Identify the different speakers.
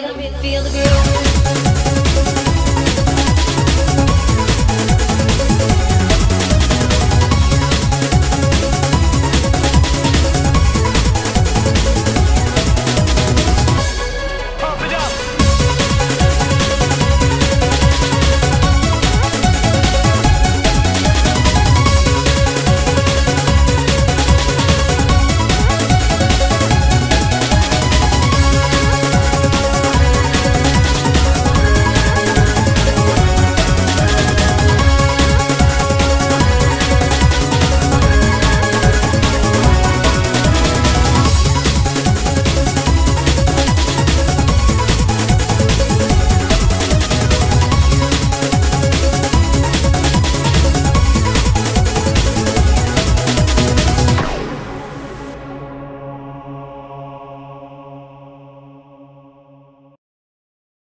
Speaker 1: rhythm, feel the
Speaker 2: groove.